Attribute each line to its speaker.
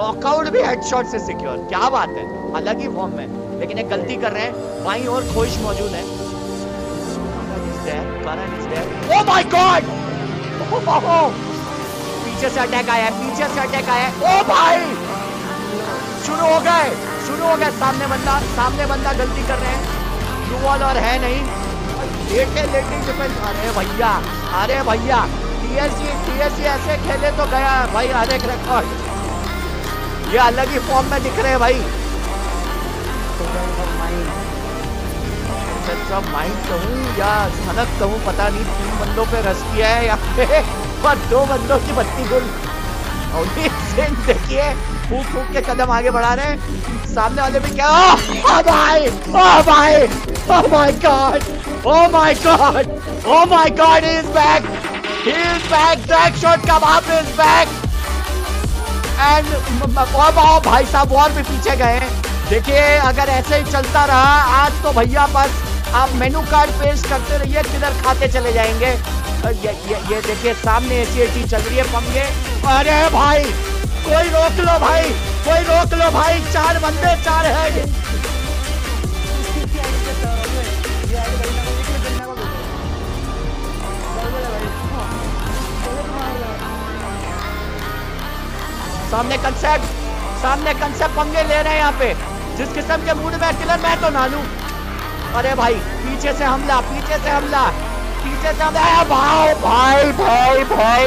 Speaker 1: Knockout भी headshot से secure क्या बात है? अलग ही फॉर्म में लेकिन एक गलती कर रहे हैं। बाई और खोश मौजूद है। माय गॉड पीछे से अटैक आया है, पीछे से अटैक आया है। ओ भाई! शुरू हो गए, शुरू हो गए। सामने बंदा सामने बंदा गलती कर रहे हैं। ब्लू वॉल और है नहीं। लेटे लेटे डिफेंस अरे भैया अरे भैया टीएससी टीएससी ऐसे खेले तो गया भाई एक रिकॉर्ड ये अलग ही फॉर्म में दिख रहे हैं भाई। माइंड कहूँ या सनक कहूँ, पता नहीं, तीन बंदों पे रस किया है या पर दो बंदों की बत्ती गुल और देखिए, फूक फूक के कदम आगे बढ़ा रहे हैं। सामने वाले भी क्या, ओ भाई ओ भाई, ओ my God oh my God oh my God is back he is back drag shot का बाप इज़ बैक एंड भाई साहब और भी पीछे गए देखिए अगर ऐसे ही चलता रहा आज तो भैया बस आप मेनू कार्ड पेश करते रहिए किधर खाते चले जाएँगे। ये ये, ये देखिए सामने ऐसी ऐसी चल रही है पंगे अरे भाई कोई रोक लो भाई कोई रोक लो भाई चार बंदे चार है। सामने कंसेप्ट सामने कंसेप्ट पंगे ले रहे हैं यहाँ पे। जिस किस्म के मूड में किलर मैं तो ना लू अरे भाई, पीछे से हमला, पीछे से हमला, पीछे से हमला। भाई भाई भाई भाई।